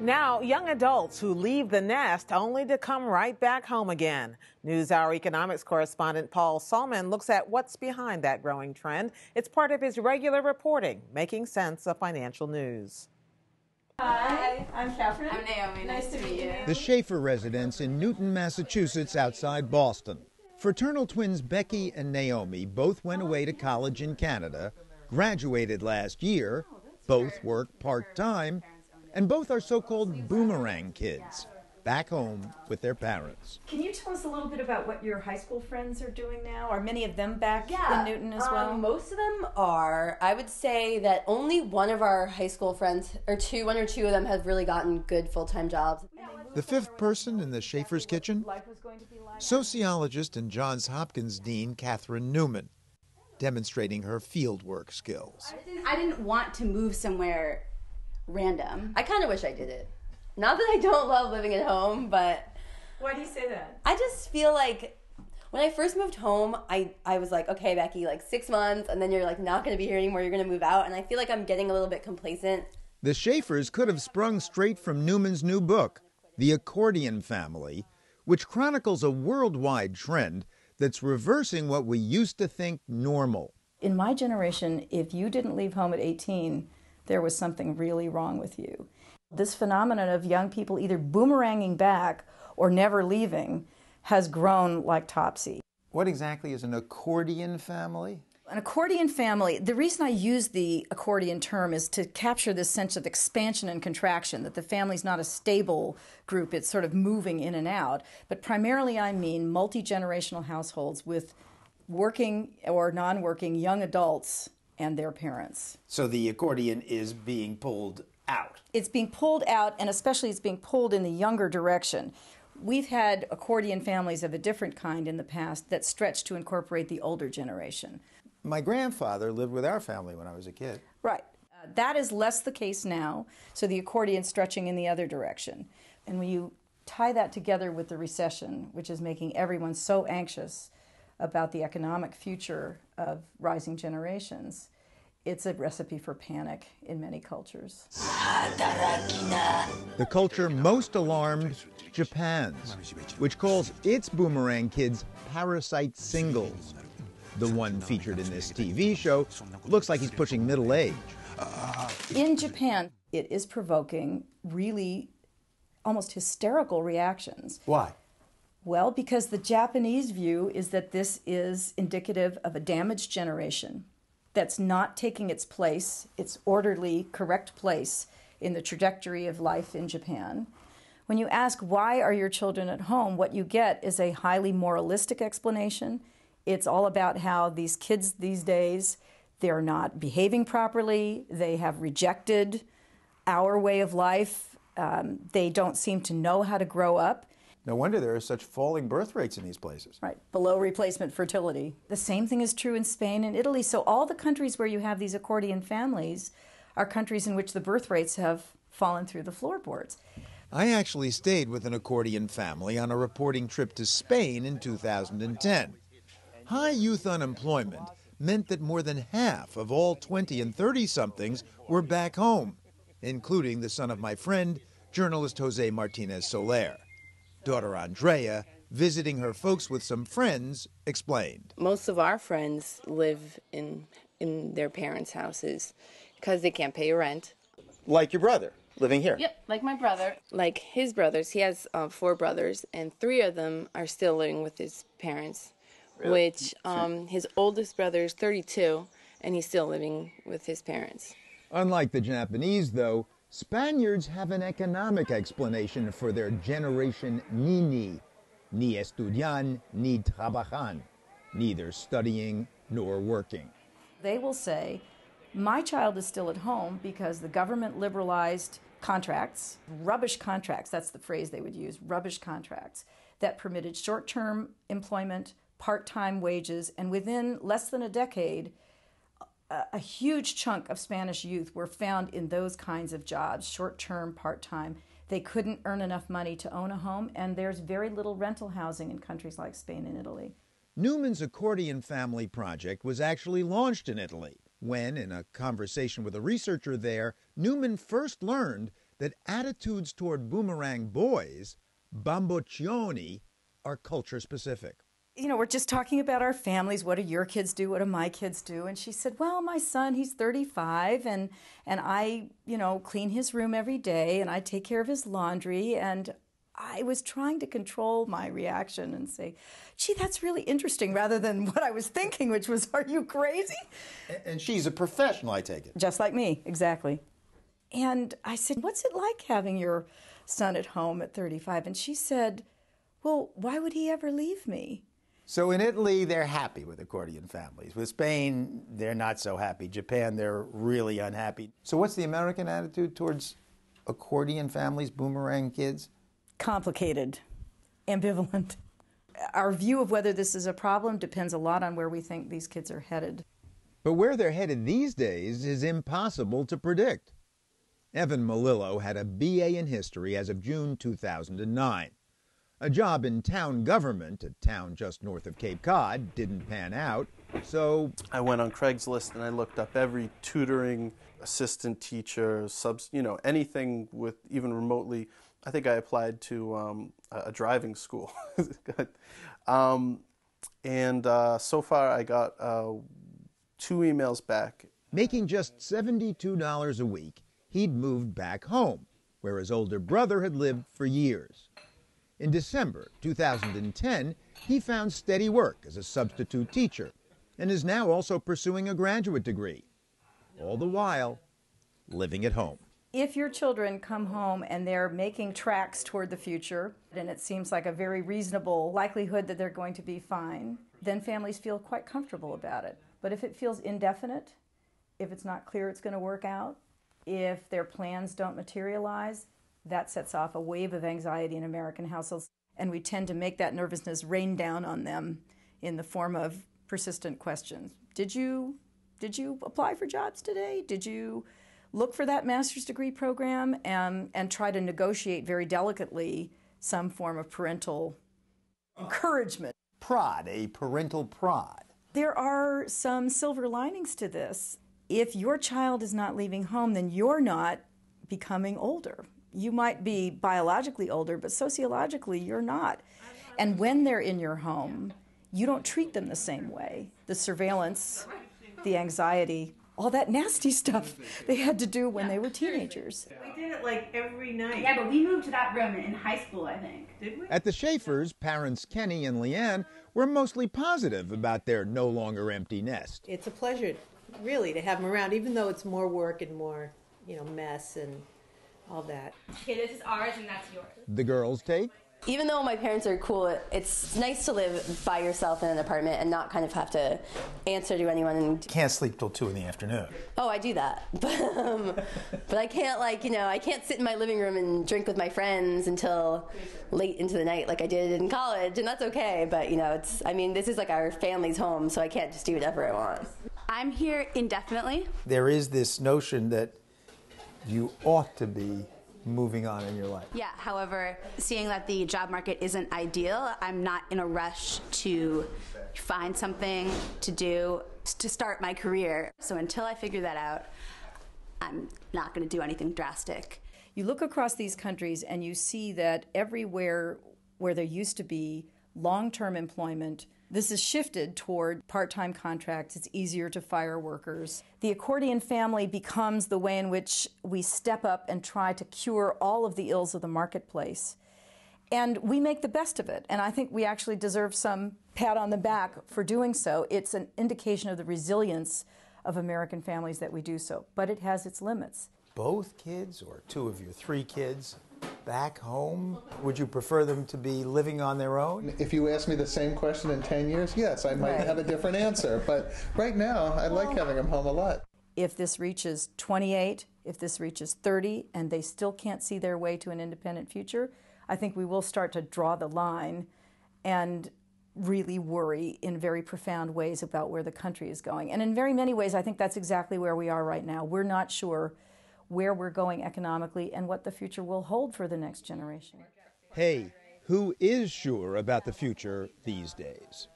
Now, young adults who leave the nest only to come right back home again. NewsHour economics correspondent Paul Solman looks at what's behind that growing trend. It's part of his regular reporting, making sense of financial news. Hi, I'm Katherine. I'm Naomi. Nice, nice to meet you. The Schaefer residence in Newton, Massachusetts, outside Boston. Fraternal twins Becky and Naomi both went away to college in Canada, graduated last year, oh, both work part time and both are so called boomerang kids, back home with their parents. Can you tell us a little bit about what your high school friends are doing now? Are many of them back yeah, in Newton as well? Um, most of them are. I would say that only one of our high school friends, or two, one or two of them, have really gotten good full time jobs. The fifth person in the Schaefer's kitchen? Sociologist and Johns Hopkins Dean Katherine Newman, demonstrating her fieldwork skills. I didn't want to move somewhere random. I kind of wish I did it. Not that I don't love living at home, but why do you say that? I just feel like when I first moved home, I I was like, okay, Becky, like six months, and then you're like not going to be here anymore. You're going to move out, and I feel like I'm getting a little bit complacent. The Schaefers could have sprung straight from Newman's new book, The Accordion Family, which chronicles a worldwide trend that's reversing what we used to think normal. In my generation, if you didn't leave home at 18, there was something really wrong with you. This phenomenon of young people either boomeranging back or never leaving has grown like topsy. What exactly is an accordion family? An accordion family, the reason I use the accordion term is to capture this sense of expansion and contraction, that the family's not a stable group, it's sort of moving in and out. But primarily, I mean multi generational households with working or non working young adults and their parents. So the accordion is being pulled out. It's being pulled out, and especially it's being pulled in the younger direction. We've had accordion families of a different kind in the past that stretch to incorporate the older generation. My grandfather lived with our family when I was a kid. Right. Uh, that is less the case now, so the accordion stretching in the other direction. And when you tie that together with the recession, which is making everyone so anxious about the economic future of rising generations, it's a recipe for panic in many cultures. The culture most alarmed, Japan's, which calls its boomerang kids parasite singles. The one featured in this TV show looks like he's pushing middle age. In Japan, it is provoking really almost hysterical reactions. Why? Well, because the Japanese view is that this is indicative of a damaged generation that's not taking its place, its orderly, correct place in the trajectory of life in Japan. When you ask why are your children at home, what you get is a highly moralistic explanation. It's all about how these kids these days they're not behaving properly, they have rejected our way of life, um, they don't seem to know how to grow up. No wonder there are such falling birth rates in these places. Right, below replacement fertility. The same thing is true in Spain and Italy. So, all the countries where you have these accordion families are countries in which the birth rates have fallen through the floorboards. I actually stayed with an accordion family on a reporting trip to Spain in 2010. High youth unemployment meant that more than half of all 20 and 30 somethings were back home, including the son of my friend, journalist Jose Martinez Soler. Daughter Andrea, visiting her folks with some friends, explained. Most of our friends live in in their parents' houses because they can't pay rent. Like your brother living here. Yep, like my brother. Like his brothers, he has uh, four brothers, and three of them are still living with his parents. Really? Which um, his oldest brother is 32, and he's still living with his parents. Unlike the Japanese, though, Spaniards have an economic explanation for their generation Nini, ni estudian ni trabajan, neither studying nor working. They will say, My child is still at home because the government liberalized contracts, rubbish contracts, that's the phrase they would use, rubbish contracts, that permitted short term employment, part time wages, and within less than a decade, a, huge chunk of Spanish youth were found in those kinds of jobs, short term, part time. They couldn't earn enough money to own a home, and there's very little rental housing in countries like Spain and Italy. Newman's Accordion Family Project was actually launched in Italy when, in a conversation with a researcher there, Newman first learned that attitudes toward boomerang boys, bamboccioni, are culture specific. You know, we're just talking about our families. What do your kids do? What do my kids do? And she said, Well, my son, he's 35, and, and I, you know, clean his room every day, and I take care of his laundry, and I was trying to control my reaction and say, gee, that's really interesting, rather than what I was thinking, which was, are you crazy? And she's a professional, I take it. Just like me, exactly. And I said, what's it like having your son at home at 35? And she said, well, why would he ever leave me? So in Italy, they're happy with accordion families. With Spain, they're not so happy. Japan, they're really unhappy. So what's the American attitude towards accordion families, boomerang kids? complicated, ambivalent. Our view of whether this is a problem depends a lot on where we think these kids are headed. But where they're headed these days is impossible to predict. Evan Melillo had a BA in history as of June 2009. A job in town government, a town just north of Cape Cod, didn't pan out, so. I went on Craigslist and I looked up every tutoring assistant teacher, subs, you know, anything with even remotely I think I applied to um, a driving school. um, and uh, so far, I got uh, two emails back. Making just $72 a week, he'd moved back home, where his older brother had lived for years. In December 2010, he found steady work as a substitute teacher and is now also pursuing a graduate degree, all the while living at home if your children come home and they're making tracks toward the future, and it seems like a very reasonable likelihood that they're going to be fine, then families feel quite comfortable about it. But if it feels indefinite, if it's not clear it's going to work out, if their plans don't materialize, that sets off a wave of anxiety in American households. And we tend to make that nervousness rain down on them in the form of persistent questions. Did you did you apply for jobs today? Did you look for that master's degree program and, and try to negotiate very delicately some form of parental encouragement. Prod, a parental prod. There are some silver linings to this. If your child is not leaving home, then you're not becoming older. You might be biologically older, but sociologically, you're not. And when they're in your home, you don't treat them the same way. The surveillance, the anxiety, all that nasty stuff they had to do when they were teenagers. We did it like every night. Yeah, but we moved to that room in high school, I think. Did we? At the Schaefers, parents Kenny and Leanne were mostly positive about their no longer empty nest. It's a pleasure, really, to have them around, even though it's more work and more, you know, mess and all that. Okay, this is ours and that's yours. The girls take even though my parents are cool, it's nice to live by yourself in an apartment and not kind of have to answer to anyone. And can't sleep till two in the afternoon. Oh, I do that, but um, but I can't like you know I can't sit in my living room and drink with my friends until late into the night like I did in college, and that's okay. But you know it's I mean this is like our family's home, so I can't just do whatever I want. I'm here indefinitely. There is this notion that you ought to be moving on in your life. Yeah, however, seeing that the job market isn't ideal, I'm not in a rush to find something to do to start my career. So until I figure that out, I'm not going to do anything drastic. You look across these countries and you see that everywhere where there used to be long term employment, this has shifted toward part time contracts. It's easier to fire workers. The accordion family becomes the way in which we step up and try to cure all of the ills of the marketplace. And we make the best of it. And I think we actually deserve some pat on the back for doing so. It's an indication of the resilience of American families that we do so. But it has its limits. Both kids, or two of your three kids, back home? Would you prefer them to be living on their own? If you ask me the same question in 10 years, yes, I might right. have a different answer. But right now, I well, like having them home a lot. If this reaches 28, if this reaches 30, and they still can't see their way to an independent future, I think we will start to draw the line and really worry in very profound ways about where the country is going. And in very many ways, I think that's exactly where we are right now. We're not sure where we're going economically and what the future will hold for the next generation. Hey, who is sure about the future these days?